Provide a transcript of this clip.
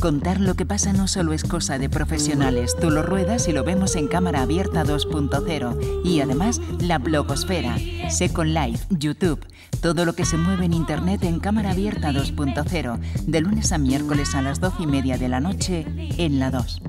Contar lo que pasa no solo es cosa de profesionales, tú lo ruedas y lo vemos en cámara abierta 2.0 y además la blogosfera, Second Life, YouTube, todo lo que se mueve en Internet en cámara abierta 2.0, de lunes a miércoles a las 12 y media de la noche en la 2.